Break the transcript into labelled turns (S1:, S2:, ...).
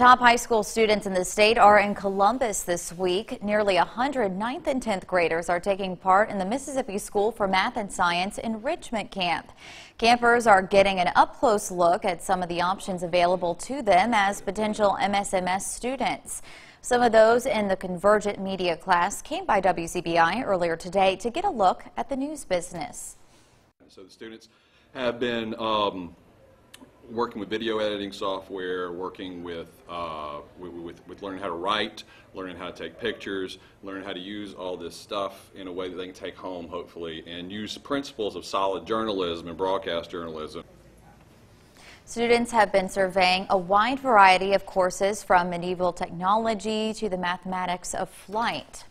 S1: top high school students in the state are in Columbus this week. Nearly 100 9th and 10th graders are taking part in the Mississippi School for Math and Science Enrichment Camp. Campers are getting an up-close look at some of the options available to them as potential MSMS students. Some of those in the Convergent Media class came by WCBI earlier today to get a look at the news business.
S2: So the students have been um, working with video editing software, working with, uh, with, with, learning how to write, learning how to take pictures, learning how to use all this stuff in a way that they can take home, hopefully, and use principles of solid journalism and broadcast journalism.
S1: Students have been surveying a wide variety of courses from medieval technology to the mathematics of flight.